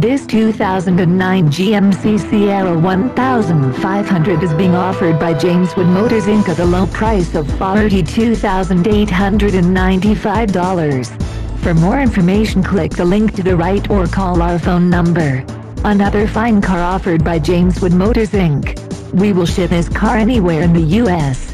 This 2009 GMC Sierra 1500 is being offered by James Wood Motors Inc. at a low price of $42,895. For more information click the link to the right or call our phone number. Another fine car offered by James Wood Motors Inc. We will ship this car anywhere in the U.S.